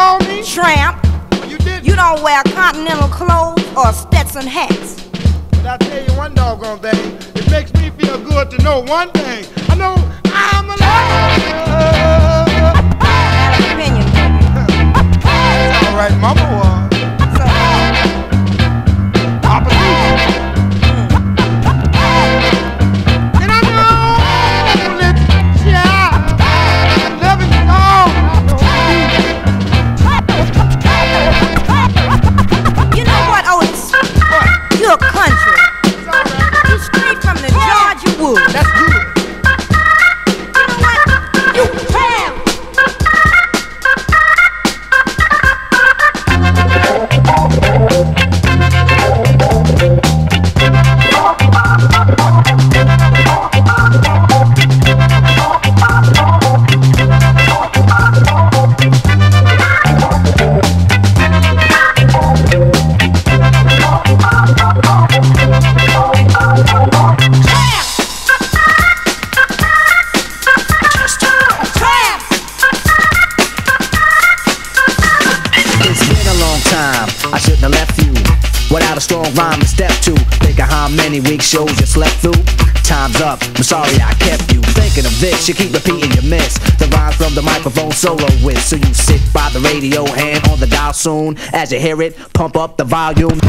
on me? Tramp. You did. You don't wear continental clothes or Stetson hats. But I tell you one doggone thing, it makes me feel good to know one thing. Woods. That's good. You know what? You. Time, I shouldn't have left you Without a strong rhyme to step to. Think of how many week shows you slept through. Time's up, I'm sorry I kept you. Thinking of this, you keep repeating your miss. The rhyme from the microphone solo with. So you sit by the radio, hand on the dial soon. As you hear it, pump up the volume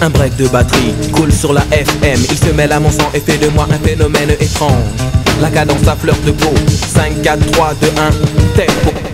Un break de batterie coule sur la FM Il se mêle à mon sang et fait de moi un phénomène étrange. La cadence à fleur de peau 5, 4, 3, 2, 1 Tempo